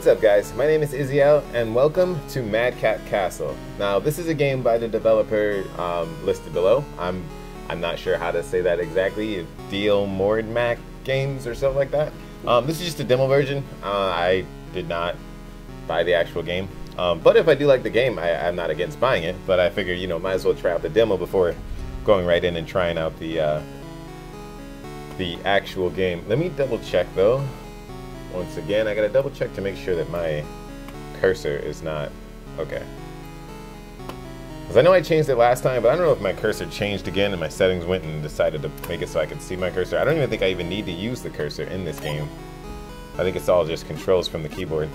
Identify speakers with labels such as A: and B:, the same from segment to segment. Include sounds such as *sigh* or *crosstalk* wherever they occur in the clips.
A: What's up guys, my name is Isziel and welcome to Madcap Castle. Now this is a game by the developer um, listed below. I'm I'm not sure how to say that exactly, Deal Mord Mac Games or something like that. Um, this is just a demo version. Uh, I did not buy the actual game. Um, but if I do like the game, I, am not against buying it. But I figure, you know, might as well try out the demo before going right in and trying out the uh, the actual game. Let me double check though. Once again, I gotta double check to make sure that my cursor is not okay. Because I know I changed it last time, but I don't know if my cursor changed again and my settings went and decided to make it so I could see my cursor. I don't even think I even need to use the cursor in this game. I think it's all just controls from the keyboard.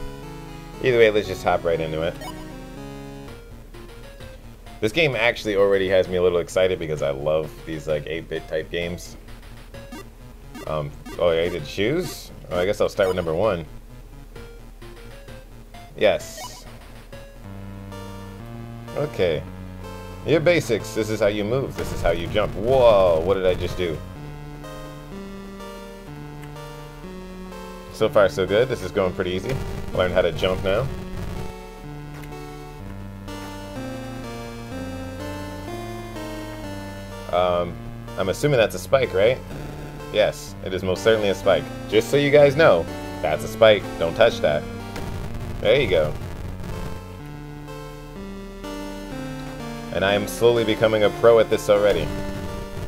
A: Either way, let's just hop right into it. This game actually already has me a little excited because I love these like 8-bit type games. Um, oh, I did choose? Oh, I guess I'll start with number one. Yes. Okay. Your basics. This is how you move. This is how you jump. Whoa, what did I just do? So far, so good. This is going pretty easy. Learn how to jump now. Um, I'm assuming that's a spike, right? Yes, it is most certainly a spike. Just so you guys know, that's a spike. Don't touch that. There you go. and I am slowly becoming a pro at this already.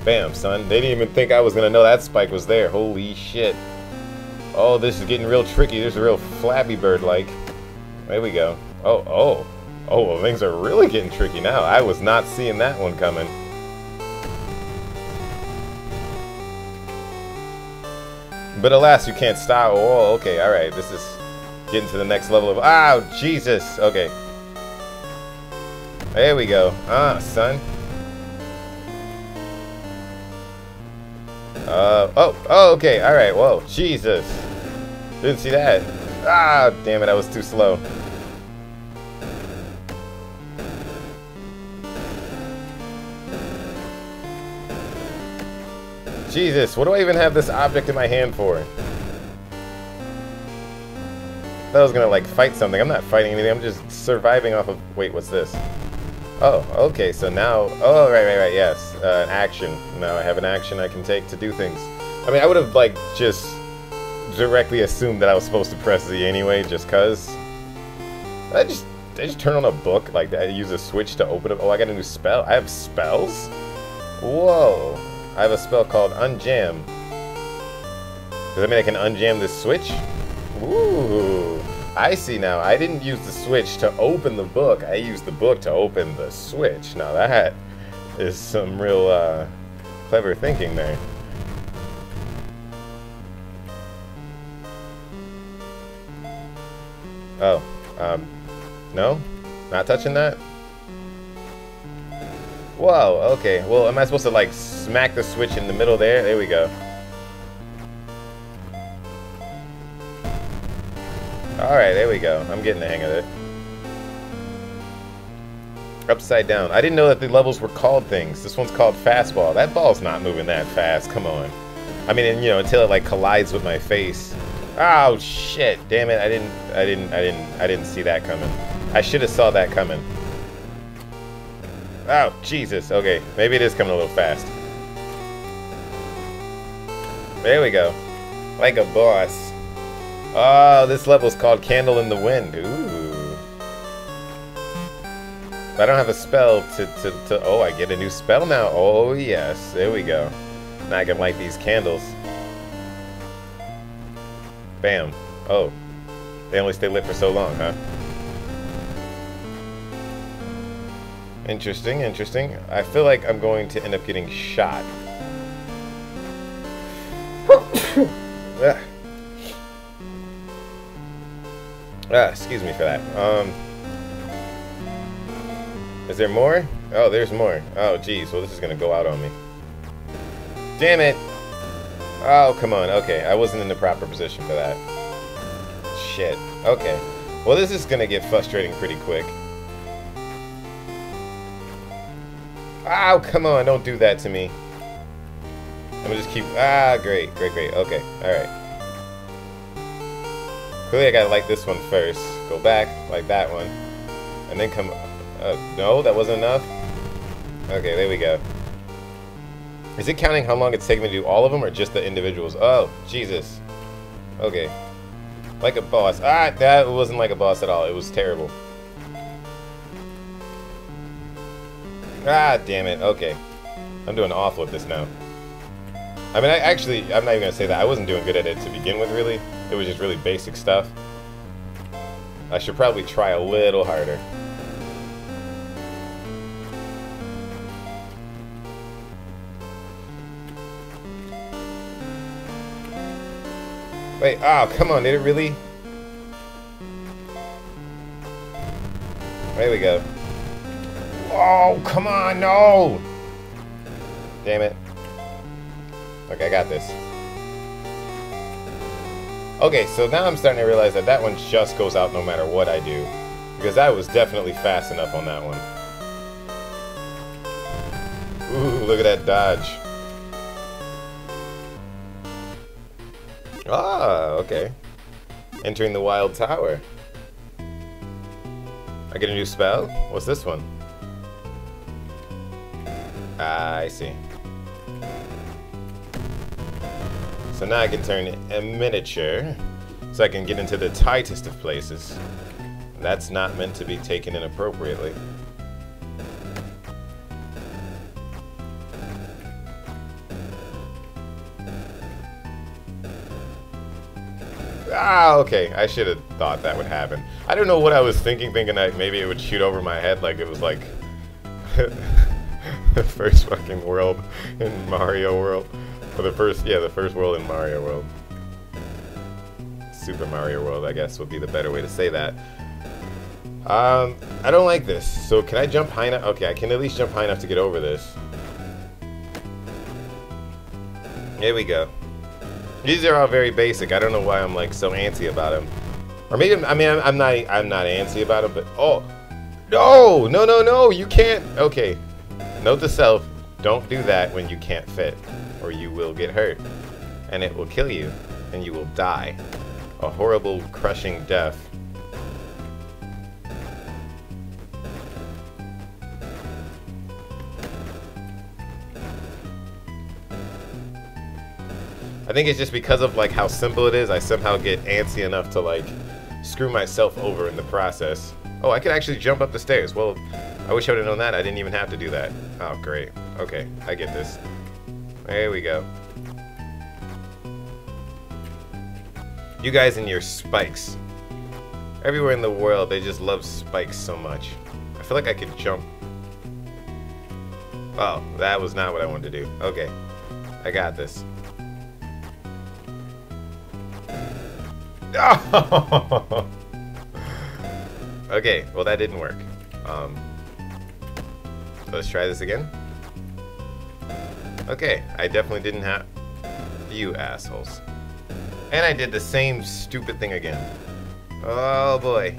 A: Bam, son. They didn't even think I was going to know that spike was there. Holy shit. Oh, this is getting real tricky. There's a real Flappy Bird-like. There we go. Oh, oh. Oh, well, things are really getting tricky now. I was not seeing that one coming. But alas, you can't stop. Oh, okay, alright. This is getting to the next level of... Oh, Jesus! Okay. There we go. Ah, son. Uh, oh, oh, okay, alright, whoa, Jesus. Didn't see that. Ah, damn it, I was too slow. Jesus, what do I even have this object in my hand for? I thought I was gonna, like, fight something. I'm not fighting anything, I'm just surviving off of... Wait, what's this? Oh, okay, so now... Oh, right, right, right, yes. Uh, action. Now I have an action I can take to do things. I mean, I would have, like, just directly assumed that I was supposed to press Z anyway, just cuz. I just... I just turn on a book, like, I use a switch to open it. Oh, I got a new spell. I have spells? Whoa. I have a spell called Unjam. Does that mean I can unjam this switch? Ooh. I see now. I didn't use the switch to open the book. I used the book to open the switch. Now that is some real uh, clever thinking there. Oh, um, no? Not touching that? Whoa, okay. Well, am I supposed to, like, smack the switch in the middle there? There we go. Alright, there we go. I'm getting the hang of it. Upside down. I didn't know that the levels were called things. This one's called fastball. That ball's not moving that fast. Come on. I mean, and, you know, until it like collides with my face. Oh shit! Damn it! I didn't. I didn't. I didn't. I didn't see that coming. I should have saw that coming. Oh Jesus! Okay, maybe it is coming a little fast. There we go. Like a boss. Oh, this level's called Candle in the Wind. Ooh. I don't have a spell to, to, to... Oh, I get a new spell now. Oh, yes. There we go. Now I can light these candles. Bam. Oh. They only stay lit for so long, huh? Interesting, interesting. I feel like I'm going to end up getting shot. *coughs* Ah, excuse me for that. Um, is there more? Oh, there's more. Oh, geez. Well, this is going to go out on me. Damn it. Oh, come on. Okay, I wasn't in the proper position for that. Shit. Okay. Well, this is going to get frustrating pretty quick. Oh, come on. Don't do that to me. I'm to just keep... Ah, great. Great, great. Okay. All right. Clearly I gotta like this one first. Go back, like that one. And then come... Uh, no, that wasn't enough? Okay, there we go. Is it counting how long it's taking me to do all of them or just the individuals? Oh, Jesus. Okay. Like a boss. Ah, that wasn't like a boss at all. It was terrible. Ah, damn it. Okay. I'm doing awful at this now. I mean, I actually, I'm not even going to say that. I wasn't doing good at it to begin with, really. It was just really basic stuff. I should probably try a little harder. Wait, oh, come on, did it really? There we go. Oh, come on, no! Damn it. Okay, I got this. Okay, so now I'm starting to realize that that one just goes out no matter what I do. Because I was definitely fast enough on that one. Ooh, look at that dodge. Ah, okay. Entering the Wild Tower. I get a new spell? What's this one? Ah, I see. So now I can turn it a miniature, so I can get into the tightest of places. That's not meant to be taken inappropriately. Ah, okay. I should have thought that would happen. I don't know what I was thinking, thinking that maybe it would shoot over my head like it was like *laughs* the first fucking world in Mario World. Or the first, yeah, the first world in Mario World. Super Mario World, I guess, would be the better way to say that. Um, I don't like this. So can I jump high enough? Okay, I can at least jump high enough to get over this. Here we go. These are all very basic. I don't know why I'm like so antsy about them. Or maybe I mean I'm, I'm not I'm not antsy about them, but oh no no no no you can't. Okay, note to self: don't do that when you can't fit, or you will get hurt, and it will kill you, and you will die, a horrible crushing death. I think it's just because of like how simple it is, I somehow get antsy enough to like screw myself over in the process. Oh, I could actually jump up the stairs. Well, I wish I would have known that. I didn't even have to do that. Oh, great. Okay, I get this. There we go. You guys and your spikes. Everywhere in the world, they just love spikes so much. I feel like I could jump. Oh, that was not what I wanted to do. Okay, I got this. *laughs* Oh! *laughs* okay, well that didn't work. Um, let's try this again. Okay, I definitely didn't have... You assholes. And I did the same stupid thing again. Oh boy.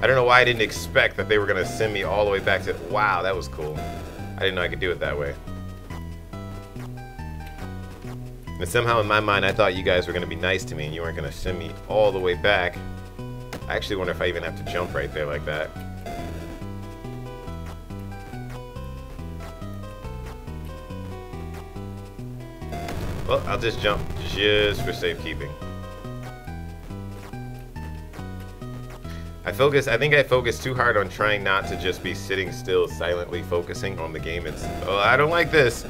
A: I don't know why I didn't expect that they were going to send me all the way back to... Wow, that was cool. I didn't know I could do it that way. And somehow in my mind, I thought you guys were going to be nice to me and you weren't going to send me all the way back. I actually wonder if I even have to jump right there like that. Well, I'll just jump just for safekeeping. I focus, I think I focus too hard on trying not to just be sitting still, silently focusing on the game. It's, oh, I don't like this.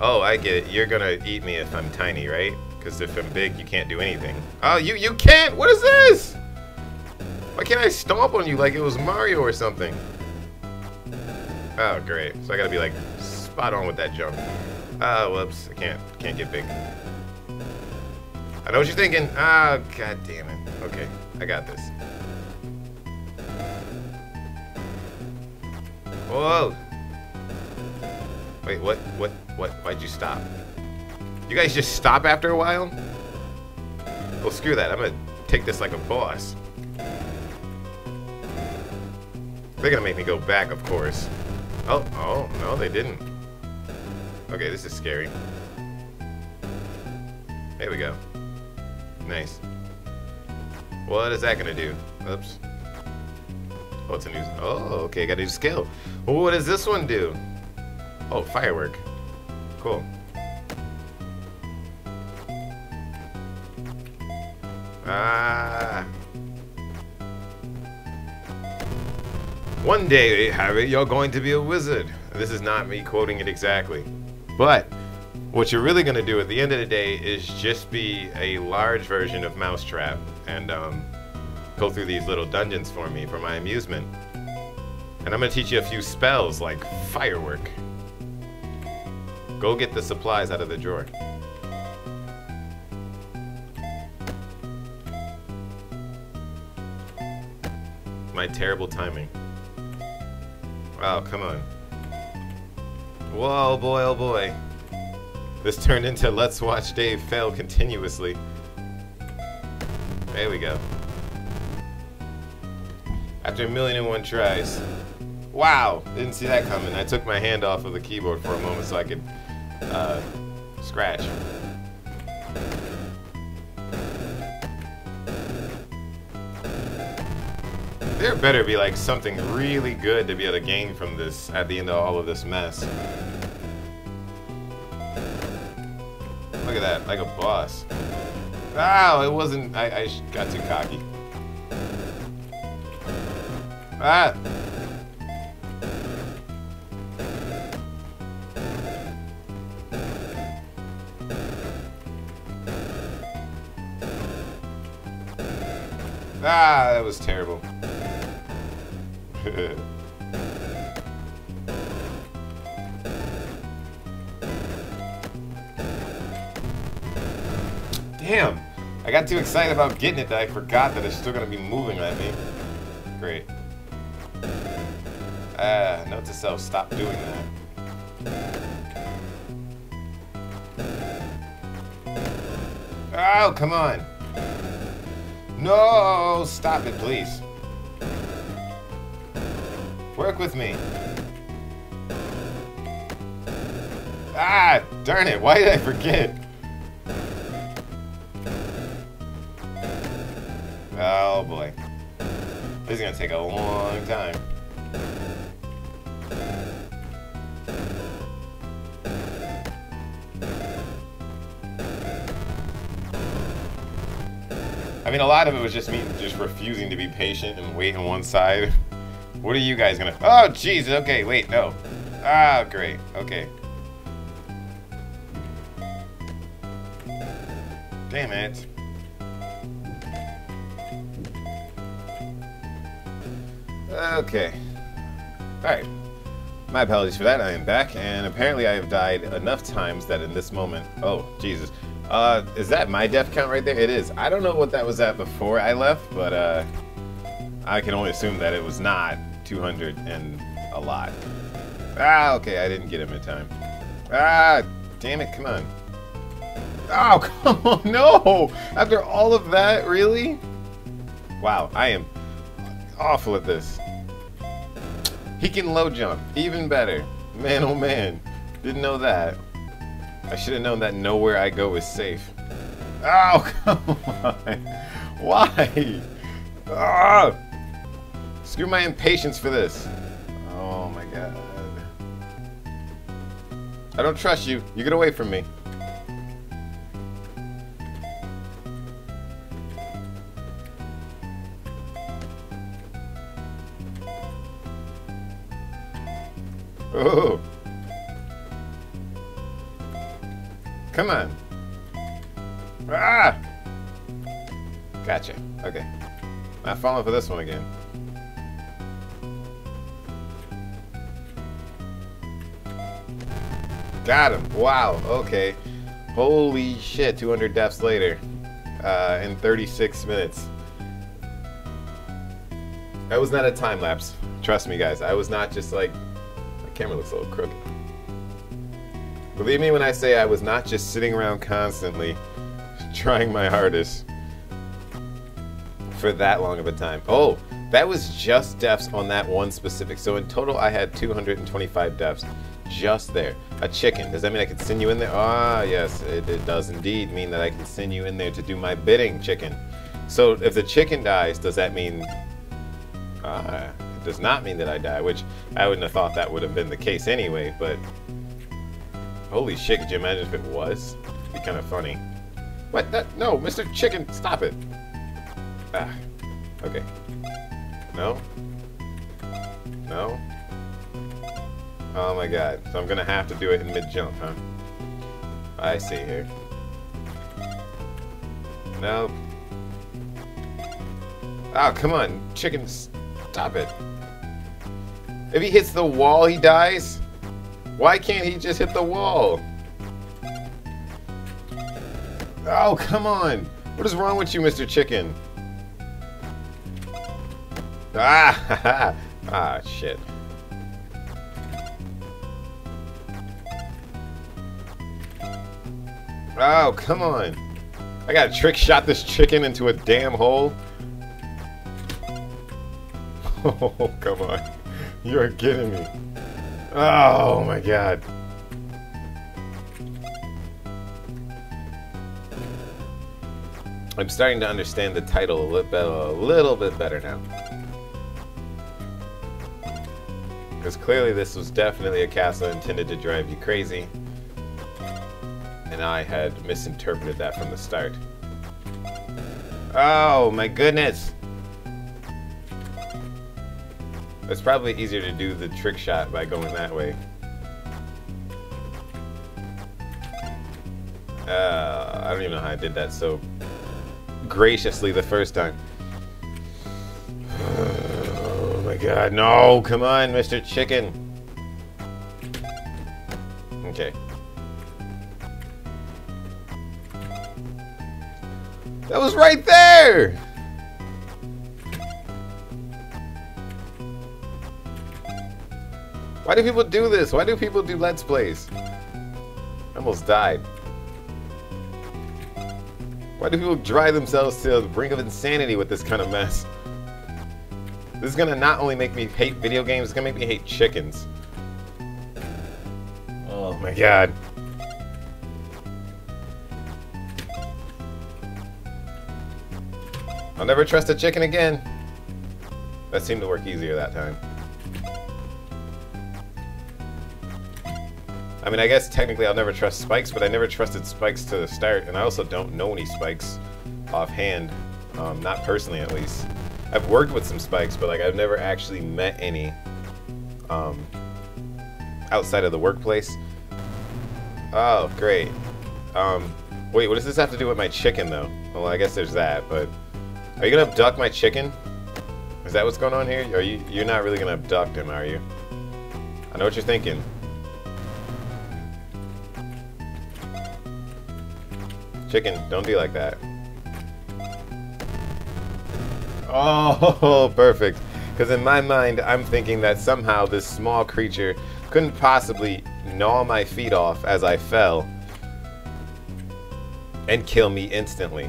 A: Oh, I get it. You're gonna eat me if I'm tiny, right? Because if I'm big, you can't do anything. Oh, you you can't! What is this? Why can't I stomp on you like it was Mario or something? Oh, great. So I gotta be like spot on with that jump. Ah, oh, whoops. I can't can't get big. I know what you're thinking. Ah, oh, god damn it. Okay, I got this. Whoa! Wait, what? What? What? Why'd you stop? You guys just stop after a while? Well, screw that. I'm gonna take this like a boss. They're gonna make me go back, of course. Oh, oh, no, they didn't. Okay, this is scary. There we go. Nice. What is that gonna do? Oops. Oh, it's a new. Oh, okay, got a new skill. what does this one do? Oh, firework. Cool. Ah. One day, Harry, you're going to be a wizard. This is not me quoting it exactly. But what you're really going to do at the end of the day is just be a large version of Mousetrap and um, go through these little dungeons for me for my amusement. And I'm going to teach you a few spells like Firework. Go get the supplies out of the drawer. My terrible timing. Wow, come on. Whoa, boy, oh boy. This turned into Let's Watch Dave fail continuously. There we go. After a million and one tries. Wow! Didn't see that coming. I took my hand off of the keyboard for a moment so I could uh, scratch. There better be like something really good to be able to gain from this at the end of all of this mess. Look at that, like a boss. Wow, it wasn't, I, I got too cocky. Ah! Ah, that was terrible. *laughs* Damn! I got too excited about getting it that I forgot that it's still gonna be moving at me. Great. Ah, note to self, stop doing that. Oh, come on! No! Stop it, please. Work with me. Ah, darn it, why did I forget? Oh boy. This is gonna take a long time. Mean, a lot of it was just me just refusing to be patient and wait on one side. What are you guys gonna... Oh, jeez, okay, wait, no. Ah, great, okay. Damn it. Okay. Alright. My apologies for that, I am back, and apparently I have died enough times that in this moment... Oh, Jesus. Uh, is that my death count right there? It is. I don't know what that was at before I left, but, uh... I can only assume that it was not. 200 and a lot. Ah, okay, I didn't get him in time. Ah, damn it, come on. Oh, *laughs* come on, no! After all of that, really? Wow, I am awful at this. He can low jump, even better. Man, oh man, didn't know that. I should have known that nowhere I go is safe. Oh, *laughs* come on. Why? Ah! Screw my impatience for this. Oh my god. I don't trust you. You get away from me. For this one again. Got him. Wow. Okay. Holy shit. 200 deaths later. Uh, in 36 minutes. That was not a time lapse. Trust me, guys. I was not just like. My camera looks a little crooked. Believe me when I say I was not just sitting around constantly *laughs* trying my hardest for that long of a time. Oh, That was just deaths on that one specific. So in total, I had 225 deaths just there. A chicken. Does that mean I can send you in there? Ah, yes, it, it does indeed mean that I can send you in there to do my bidding, chicken. So if the chicken dies, does that mean... Uh, it does not mean that I die, which I wouldn't have thought that would have been the case anyway, but... Holy shit, could you imagine if it was? It'd be kind of funny. What? That, no, Mr. Chicken, stop it. Ah, okay. No? No? Oh my god. So I'm gonna have to do it in mid-jump, huh? I see here. No. Oh, come on. Chicken, stop it. If he hits the wall, he dies? Why can't he just hit the wall? Oh, come on. What is wrong with you, Mr. Chicken? Ah, *laughs* ah, shit. Oh, come on. I gotta trick shot this chicken into a damn hole. *laughs* Oh, come on. You're kidding me. Oh my god. I'm starting to understand the title a little bit, a little bit better now. Because clearly this was definitely a castle intended to drive you crazy. And I had misinterpreted that from the start. Oh my goodness! It's probably easier to do the trick shot by going that way. Uh, I don't even know how I did that so graciously the first time. God, no! Come on, Mr. Chicken! Okay. That was right there! Why do people do this? Why do people do Let's Plays? I almost died. Why do people drive themselves to the brink of insanity with this kind of mess? This is gonna not only make me hate video games, it's gonna make me hate chickens. Oh my god. I'll never trust a chicken again. That seemed to work easier that time. I mean, I guess technically I'll never trust spikes, but I never trusted spikes to the start, and I also don't know any spikes offhand. Um, not personally, at least. I've worked with some spikes, but like I've never actually met any um, outside of the workplace. Oh, great. Um, wait, what does this have to do with my chicken, though? Well, I guess there's that, but... Are you gonna abduct my chicken? Is that what's going on here? Are you, you're not really gonna abduct him, are you? I know what you're thinking. Chicken, don't be like that. Oh, *laughs* perfect. Because in my mind, I'm thinking that somehow this small creature couldn't possibly gnaw my feet off as I fell and kill me instantly.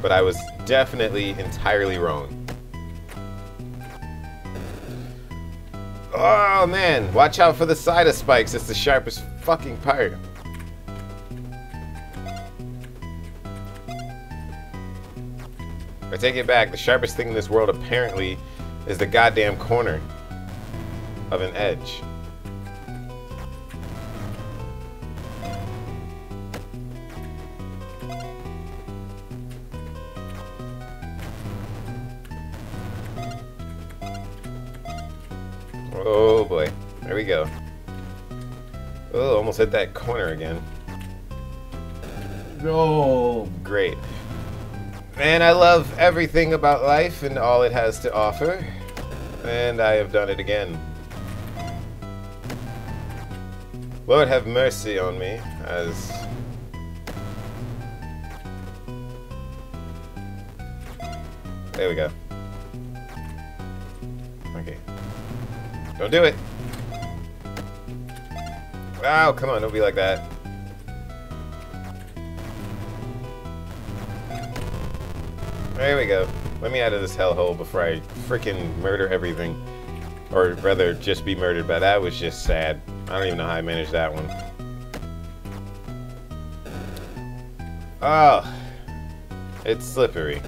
A: But I was definitely entirely wrong. Oh man, watch out for the side of spikes. It's the sharpest fucking part. I take it back. The sharpest thing in this world apparently is the goddamn corner of an edge. Oh boy. There we go. Oh, almost hit that corner again. Oh, great. Man, I love everything about life and all it has to offer. And I have done it again. Lord have mercy on me, as... There we go. Okay. Don't do it! Wow, come on, don't be like that. There we go. Let me out of this hellhole before I freaking murder everything. Or rather, just be murdered. But that was just sad. I don't even know how I managed that one. Oh. It's slippery.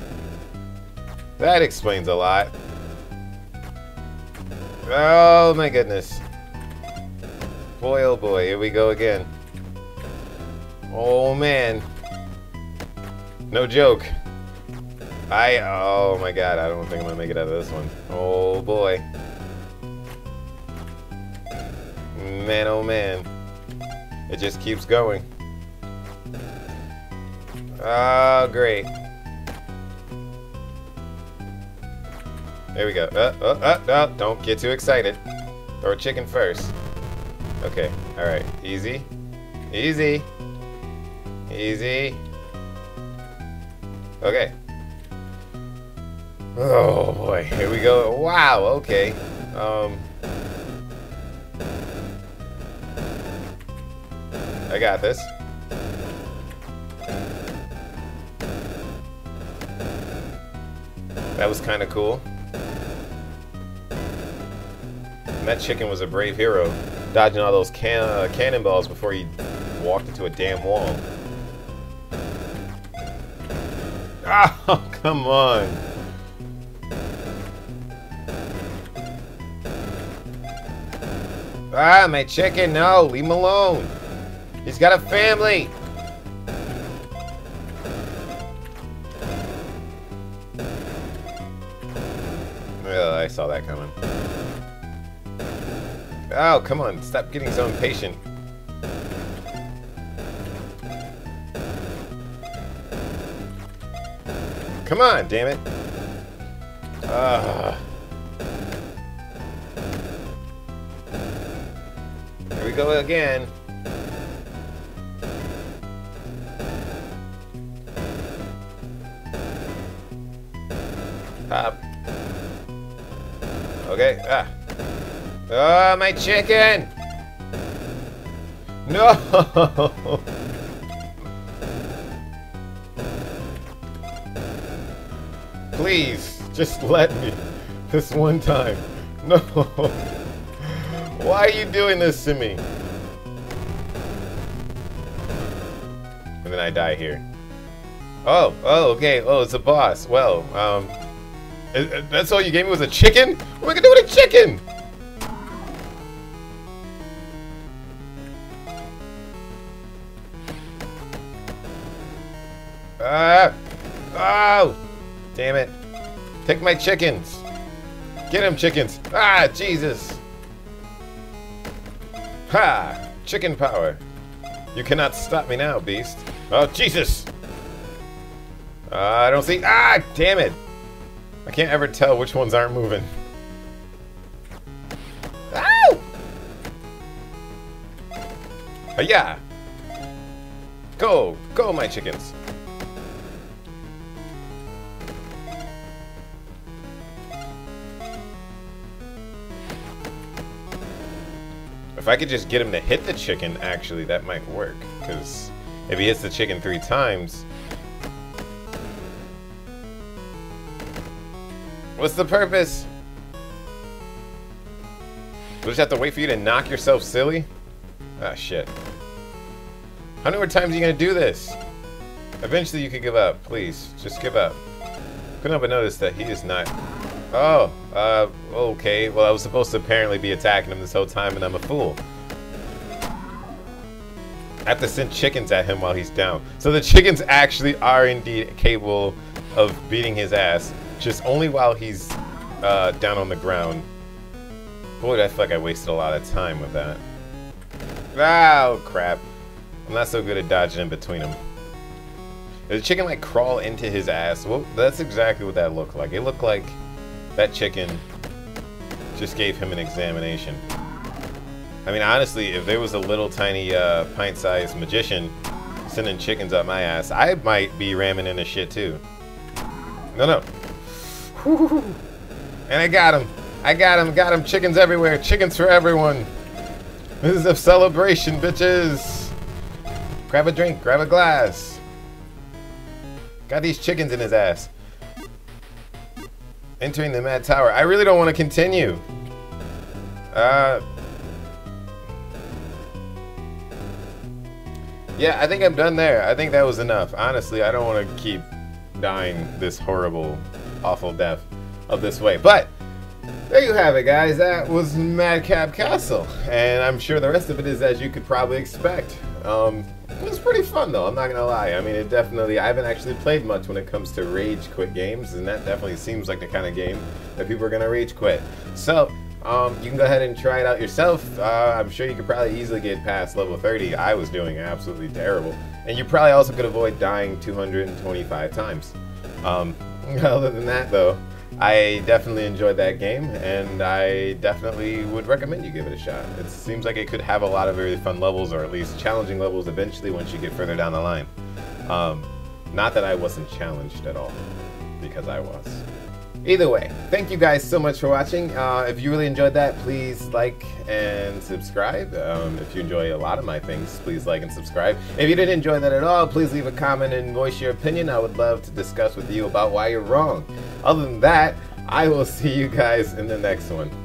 A: That explains a lot. Oh my goodness. Boy oh boy, here we go again. Oh man. No joke. I, oh my god, I don't think I'm gonna make it out of this one. Oh boy. Man, oh man. It just keeps going. Oh, great. There we go. Uh, uh, uh, uh, don't get too excited. Throw a chicken first. Okay, alright. Easy. Easy. Easy. Okay. Oh boy, here we go. Wow, okay. Um, I got this. That was kind of cool. And that chicken was a brave hero, dodging all those can uh, cannonballs before he walked into a damn wall. *laughs* Oh, come on. Ah, my chicken, no, leave him alone. He's got a family. Well, I saw that coming. Oh, come on, stop getting so impatient. Come on, damn it. Ah. Here we go again. Pop. Okay, ah. Oh, my chicken! No! *laughs* Please, just let me. This one time. No! *laughs* Why are you doing this to me? And then I die here. Oh, oh, okay. Oh, it's a boss. Well, um... That's all you gave me was a chicken? What am I gonna do with a chicken? Ah! Oh! Damn it. Take my chickens. Get him, chickens. Ah, Jesus. Ha! Chicken power. You cannot stop me now, beast. Oh, Jesus! Uh, I don't see... Ah, damn it! I can't ever tell which ones aren't moving. Ow! Yeah. Go! Go, my chickens! If I could just get him to hit the chicken, actually, that might work. Because if he hits the chicken three times... What's the purpose? We'll just have to wait for you to knock yourself silly? Ah, shit. How many more times are you to do this? Eventually you could give up. Please, just give up. Couldn't help but notice that he is not Oh, uh, okay. Well, I was supposed to apparently be attacking him this whole time, and I'm a fool. I have to send chickens at him while he's down. So the chickens actually are indeed capable of beating his ass, just only while he's uh, down on the ground. Boy, I feel like I wasted a lot of time with that. Oh, crap. I'm not so good at dodging in between them. Did the chicken, like, crawl into his ass? Well, that's exactly what that looked like. It looked like that chicken just gave him an examination. I mean, honestly, if there was a little tiny uh, pint-sized magician sending chickens up my ass, I might be ramming into shit too. No, no. *laughs* And I got him. I got him. Got him. Chickens everywhere. Chickens for everyone. This is a celebration, bitches. Grab a drink. Grab a glass. Got these chickens in his ass. Entering the Mad Tower. I really don't want to continue. Uh... Yeah, I think I'm done there. I think that was enough. Honestly, I don't want to keep dying this horrible, awful death of this way. But there you have it, guys. That was Madcap Castle, and I'm sure the rest of it is as you could probably expect. Um, it was pretty fun, though. I'm not gonna lie. I mean, it definitely. I haven't actually played much when it comes to rage quit games, and that definitely seems like the kind of game that people are gonna rage quit. So. Um, you can go ahead and try it out yourself. Uh, I'm sure you could probably easily get past level 30. I was doing absolutely terrible. And you probably also could avoid dying 225 times. Um, *laughs* other than that, though, I definitely enjoyed that game, and I definitely would recommend you give it a shot. It seems like it could have a lot of very fun levels, or at least challenging levels eventually once you get further down the line. Um, not that I wasn't challenged at all, because I was. Either way, thank you guys so much for watching. Uh, if you really enjoyed that, please like and subscribe. Um, if you enjoy a lot of my things, please like and subscribe. If you didn't enjoy that at all, please leave a comment and voice your opinion. I would love to discuss with you about why you're wrong. Other than that, I will *laughs* see you guys in the next one.